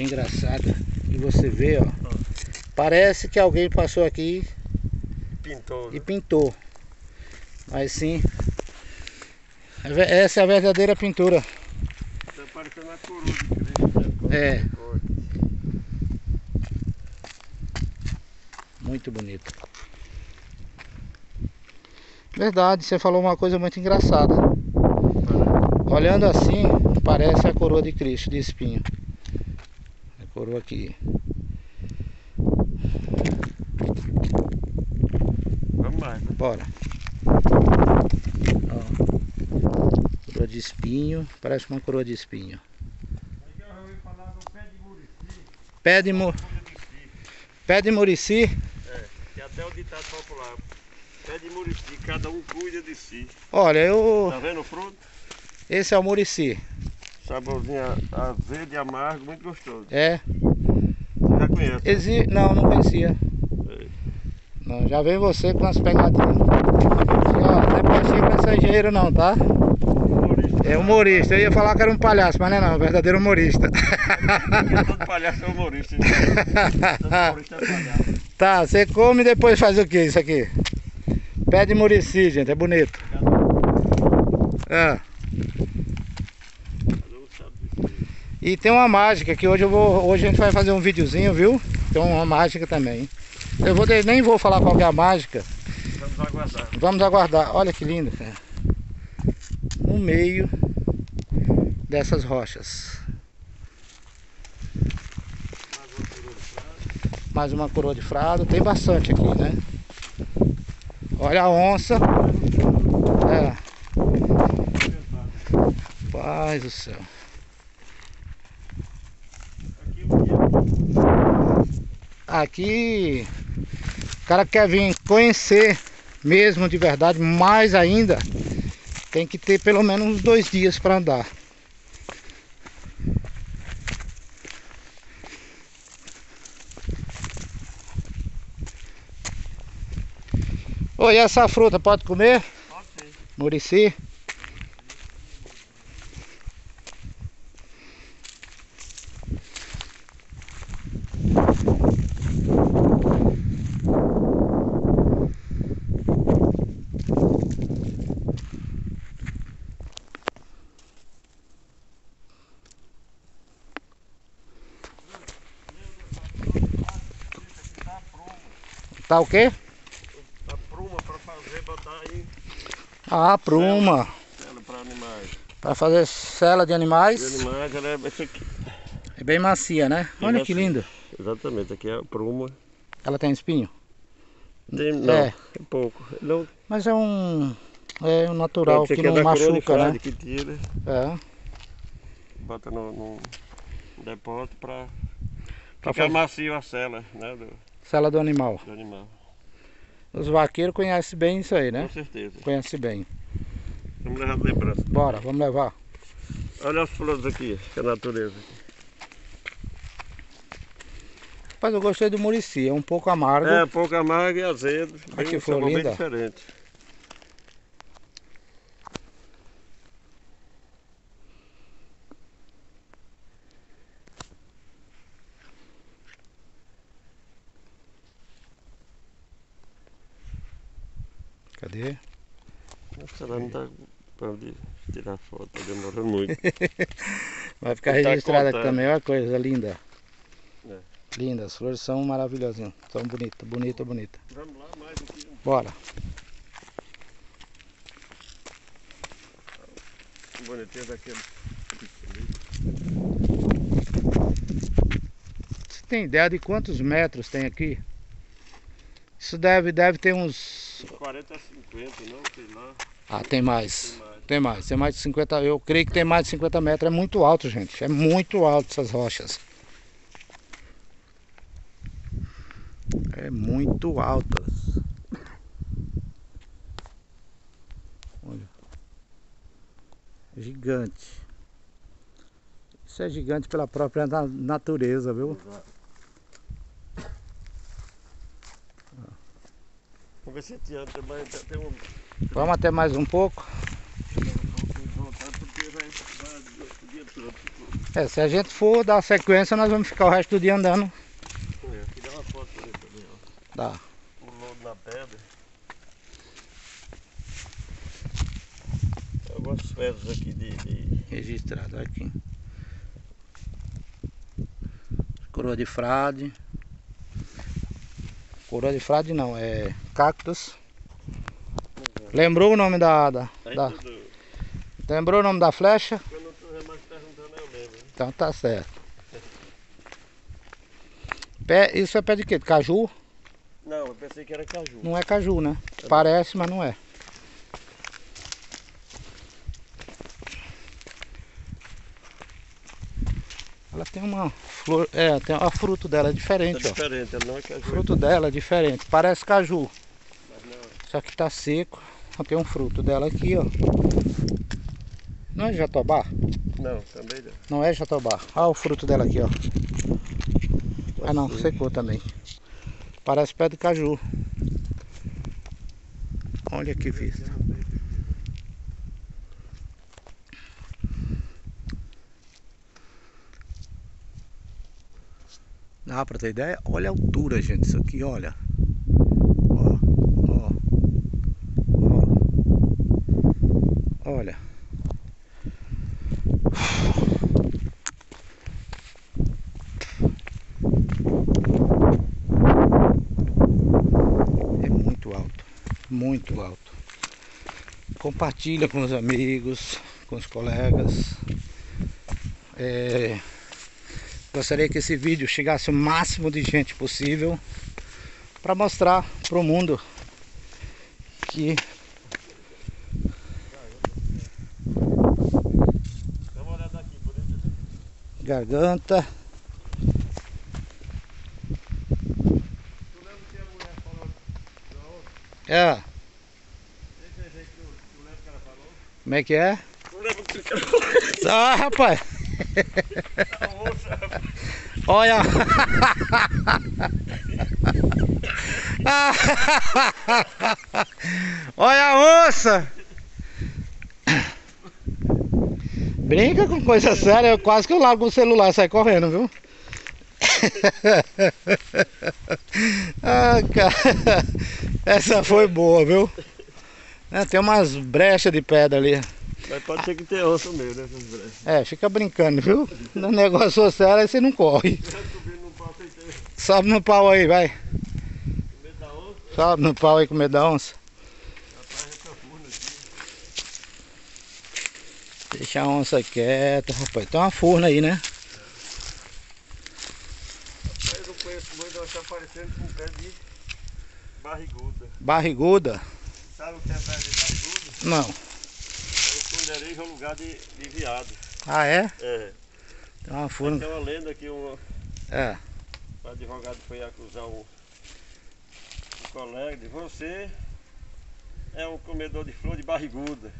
Engraçada. E você vê, ó. Parece que alguém passou aqui Pintou. e Né? pintou. Mas sim. Essa é a verdadeira pintura. Tá parecendo a coroa de Cristo. É. Muito bonito. Verdade, você falou uma coisa muito engraçada. Olhando assim, parece a coroa de Cristo de espinho. Coroa aqui. Vamos mais, né? Bora. Ó. Coroa de espinho, parece uma coroa de espinho. Pé de murici. Pé de, mu... Pé de murici. É, que até o ditado popular. Pé de murici, cada um cuida de si. Olha, eu. Tá vendo o fruto? Esse é o murici. Saborzinho a- azedo e amargo, muito gostoso. É. Você já conhece? né? Exi... Não, não conhecia. É. Não, já vem você com as pegadinhas. Ó, não é é engenheiro não, tá? Humorista. É humorista. Eu ia falar que era um palhaço, mas não é não, é verdadeiro humorista. Todo palhaço é humorista. né? Todo humorista é palhaço. Tá, você come e depois faz o que isso aqui? Pé de murici, gente, é bonito. Ah, Cada um sabe disso. E tem uma mágica que hoje eu vou. Hoje a gente vai fazer um videozinho, viu? Tem uma mágica também. Eu vou, nem vou falar qual é a mágica. Vamos aguardar. Vamos aguardar. Olha que lindo, cara. No meio dessas rochas. Mais uma coroa de frado. Tem bastante aqui, né? Olha a onça. É. Paz do céu. Aqui um dia. Aqui o cara quer vir conhecer mesmo de verdade, mais ainda, tem que ter pelo menos uns dois dias para andar. Oi, essa fruta pode comer? Pode ser. Murici? Tá o quê? A pruma para fazer, botar aí Ah, pruma. ela para animais. Para fazer cela de animais. animais, ela é essa aqui. É bem macia, né? Bem Olha que macia. linda. Exatamente, aqui é a pruma. Ela tem espinho. Tem, não, É. é. pouco. Não, Mas é um. É um natural que que é não de machuca, né? que tira, É. bota no, no depósito para ficar fazer macio a cela né, do, cela do animal. do animal. Os vaqueiros conhecem bem isso aí, né? Com certeza. Conhecem bem. Vamos levar de lembrança. Bora, vamos levar. Olha as flores aqui, que é a natureza. Mas eu gostei do murici, é um pouco amargo. É, pouco amargo e azedo. Bem, que um flor bem linda. diferente. Cadê? Nossa, ela não pra tirar foto, tá demorando muito. Vai ficar registrado aqui contando. também, olha a coisa linda. É. Linda, as flores são maravilhosinhas. São bonitas, bonita, bonita. Vamos lá, mais aqui. Bora. Um bonitinho daquele. Você tem ideia de quantos metros tem aqui? Isso deve, deve ter uns. 40 a 50, não sei lá. Ah, tem mais. Tem mais. Tem mais. Tem mais de 50. Eu creio que tem mais de 50 metros. É muito alto, gente. É muito alto essas rochas. É muito altas. Olha. Gigante. Isso é gigante pela própria na- natureza, viu? Vamos tem um. Vamos até mais um pouco. O. É, se a gente for dar sequência, nós vamos ficar o resto do dia andando. É, aqui dá uma foto ele também, ó. Dá. Um lodo na pedra. Algumas pedras aqui de, de Registrado aqui. Coroa de frade. Coroa de frade não, é cactus. Lembrou o nome da, da, da-. Lembrou o nome da flecha? Não estiver mais perguntando, eu lembro. hein? Então tá certo. Pé, isso é pé de quê? De caju? Não, eu pensei que era caju. Não é caju, né? Parece, mas não é. Ela tem uma flor, é, tem a fruto dela é É diferente, ó. diferente, ela não é caju. O fruto dela é diferente, parece caju, só que tá seco. Tem um fruto dela aqui, ó. Não é jatobá? não, também não. Não é jatobá. Olha o fruto dela aqui, ó. Ah não, secou também. Parece pé de caju. Olha que vista. Dá pra ter ideia? Olha a altura, gente. Isso aqui, olha. Ó, ó. Ó. Olha. É muito alto, muito alto. Compartilha com os amigos, com os colegas. É, gostaria que esse vídeo chegasse o máximo de gente possível para mostrar para o mundo que garganta Tu lembra que a mulher falou da outra? é, Desse jeito que tu, tu lembra que ela falou? Como é que é? Ah, rapaz, olha. olha a onça. Brinca com coisa séria, eu quase que eu largo o celular e saio correndo, viu? ah, cara, essa foi boa, viu? É, tem umas brechas de pedra ali. Mas pode ser que tenha osso mesmo, né? É, fica brincando, viu? No negócio sério aí você não corre. Sobe no pau aí, vai. Sobe no pau aí com medo da onça. Deixa a onça quieta, rapaz. Tem uma furna aí, né? Rapaz, eu não conheço muito, ela tá parecendo com um pé de barriguda. Barriguda? O de barriguda? Não. O esconderijo é um lugar de, de viado. Ah, é? É. Tem uma Tem furna. uma lenda que um, É. o advogado foi acusar um, um colega de você é um comedor de flor de barriguda.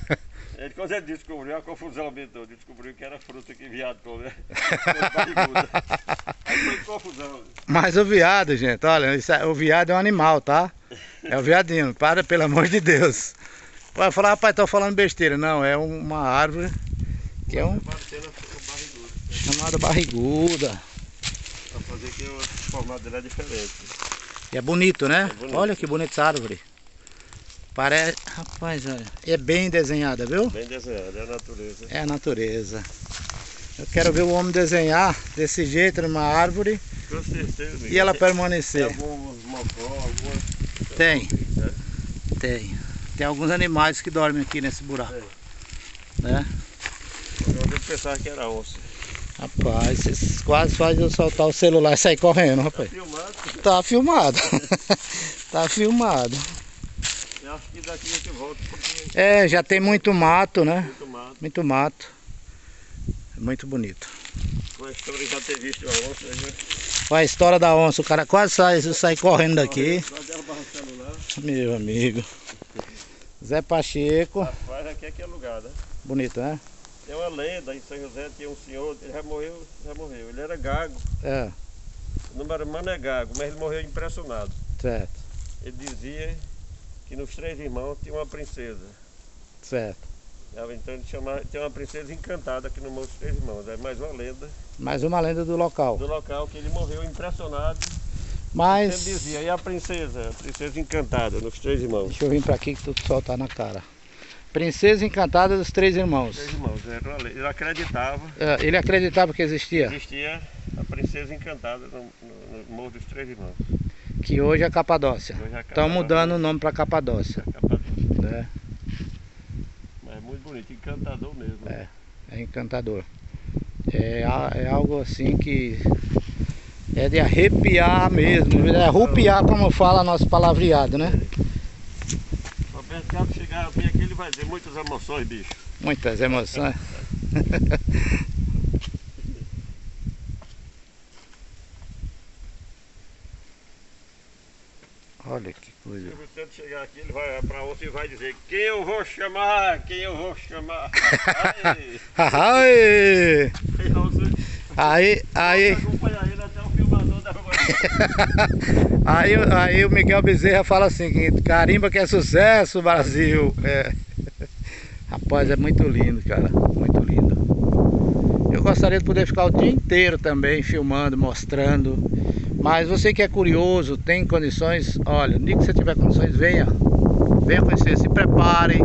Ele, quando ele descobriu, a confusão aumentou. Descobriu que era fruta que viado come, né? Flor de barriguda. Aí foi confusão. Mas o viado, gente, olha, isso é- o viado é um animal, tá? É o viadinho, para pelo amor de Deus. Vai falar, rapaz, tô falando besteira. Não, é uma árvore que é um chamada barriguda. Pra fazer que o formato é diferente. E é bonito, né? É bonito. Olha que bonita essa árvore. Parece. Rapaz, olha. É bem desenhada, viu? Bem desenhado, é a natureza. É a natureza. Eu quero ver o homem desenhar desse jeito numa árvore Com certeza, amigo. e ela Tem permanecer. alguns mocó, algumas. Tem. né? Tem. Tem alguns animais que dormem aqui nesse buraco. Né? Eu pensar que era onça. Rapaz, vocês quase fazem eu soltar o celular e sair correndo, rapaz. Filmado, Tá filmado. tá filmado. eu acho que daqui a gente volta É, já tem muito mato, né? muito mato. Muito mato. Muito bonito. A história já ter visto a onça, né? Olha a história da onça, o cara quase sai, sai correndo daqui. Meu amigo. Zé Pacheco. Rapaz, aqui é é lugar, né? Bonito, né? Tem uma lenda em São José, tinha um senhor, ele já morreu, já morreu. Ele era gago. É, O nome era Mano é Gago, mas ele morreu impressionado. certo, Ele dizia que nos três irmãos tinha uma princesa. certo. Então ele chama, tem uma princesa encantada aqui no Morro dos Três Irmãos. É mais uma lenda. Mais uma lenda do local. Do local que ele morreu impressionado. Mas. Ele dizia, e a princesa? A princesa encantada nos Três Irmãos. Deixa eu vir pra aqui que tu sol tá na cara. Princesa Encantada dos Três Irmãos. Três Irmãos, ele acreditava. É, ele acreditava que existia? Existia a Princesa Encantada no, no, no Morro dos Três Irmãos. Que hoje é Capadócia. Estão é mudando o nome para Capadócia. É Capadócia. É. É bonito, encantador mesmo. É, é encantador. É, é algo assim que é de arrepiar mesmo, é arrupiar como fala nosso palavreado, né? Roberto chegar aqui, ele vai dizer muitas emoções, bicho. Muitas emoções. Olha que coisa. Se você chegar aqui, ele vai para você e vai dizer quem eu vou chamar, quem eu vou chamar. Aí! aí, aí. aí, aí o Miguel Bezerra fala assim, carimba que é sucesso, Brasil. É. Rapaz, é muito lindo, cara. Muito lindo. Eu gostaria de poder ficar o dia inteiro também filmando, mostrando. Mas você que é curioso, tem condições, olha, nem que você tiver condições, venha. Venha conhecer, se prepare,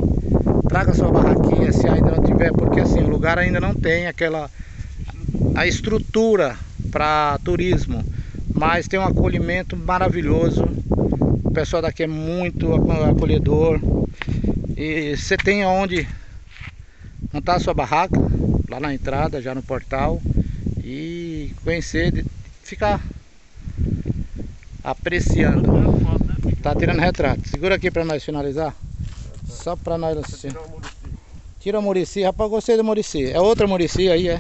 traga sua barraquinha se ainda não tiver, porque assim, o lugar ainda não tem aquela a estrutura para turismo, mas tem um acolhimento maravilhoso. O pessoal daqui é muito acolhedor. E você tem onde montar sua barraca, lá na entrada, já no portal, e conhecer, ficar apreciando. Tá tirando retrato. Segura aqui para nós finalizar. Só para nós assim. Tira o Murici. Rapaz, gostei do Murici. É outra Murici aí, é?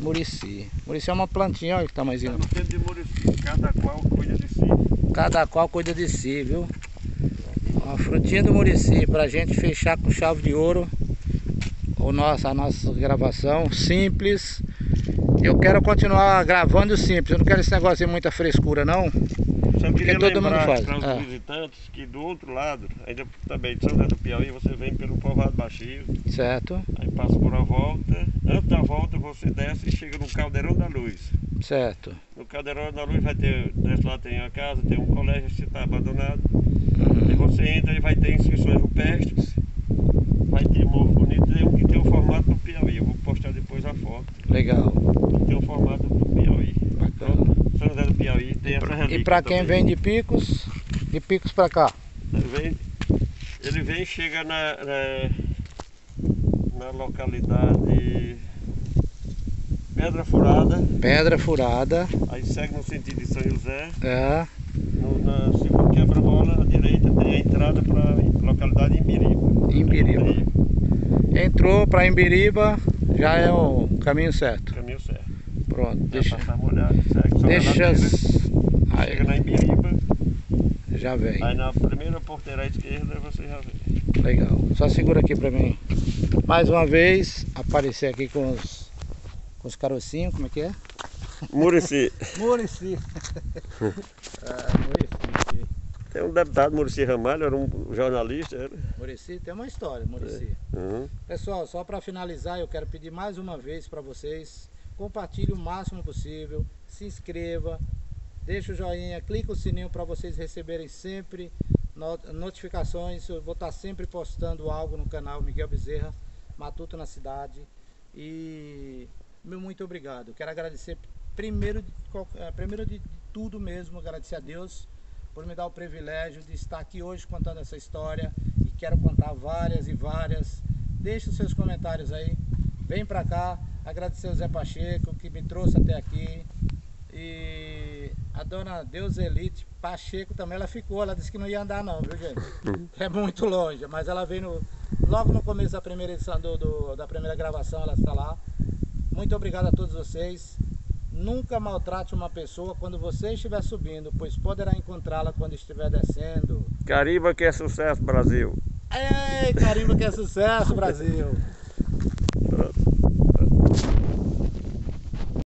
Murici. Murici é uma plantinha, olha que tamanhozinho. Murici. Cada qual cuida de si. Cada qual cuida de si, viu? Uma frutinha do Murici pra gente fechar com chave de ouro o nosso, a nossa gravação simples. Eu quero continuar gravando simples, eu não quero esse negócio de muita frescura não. Só porque todo mundo faz. para os é. visitantes que do outro lado, ainda também de São José do Piauí, você vem pelo povoado baixio. Certo. Aí passa por uma volta. Antes da volta você desce e chega no Caldeirão da Luz. Certo. No Caldeirão da Luz vai ter, desse lá tem uma casa, tem um colégio que está abandonado. Uhum. Aí você entra e vai ter inscrições rupestres. Vai ter morro bonito, tem um que tem o formato do Piauí. Eu vou postar depois a foto. Legal. Que tem o formato do. São José do Piauí tem essa relíquia E para quem vem de Picos, de Picos para cá? Ele vem, ele vem chega na, na, na localidade Pedra Furada. Pedra Furada. Aí segue no sentido de São José. É. No, na segunda quebra-mola, à direita tem a entrada para a localidade Imbiriba. Imbiriba. Entrou para Imbiriba, já é o caminho certo. Pronto, deixa. Passar molhado, segue deixa. Aí. Chega na Imbiriba. Já vem. Aí na primeira porteira à esquerda você já vem. Legal. Só segura aqui para mim. Mais uma vez, aparecer aqui com os, com os carocinhos, como é que é? Murici. Murici. ah, Murici. Tem um deputado, Murici Ramalho, era um jornalista. Era. Murici tem uma história, Murici. É. Uhum. Pessoal, só para finalizar, eu quero pedir mais uma vez para vocês, compartilhe o máximo possível, se inscreva, deixa o joinha, clica o sininho para vocês receberem sempre notificações. Eu vou estar sempre postando algo no canal Miguel Bezerra, Matuto na Cidade. E muito obrigado. Quero agradecer primeiro de, eh, primeiro de tudo mesmo, agradecer a Deus por me dar o privilégio de estar aqui hoje contando essa história e quero contar várias e várias. Deixe os seus comentários aí. Vem pra cá. Agradecer o Zé Pacheco que me trouxe até aqui. E a dona Deus Elite Pacheco também, ela ficou. Ela disse que não ia andar não, viu gente? É muito longe, mas ela veio no, logo no começo da primeira edição do, do, da primeira gravação, ela está lá. Muito obrigado a todos vocês. Nunca maltrate uma pessoa quando você estiver subindo, pois poderá encontrá-la quando estiver descendo. Carimba que é sucesso, Brasil. Ei, carimba que é sucesso, Brasil.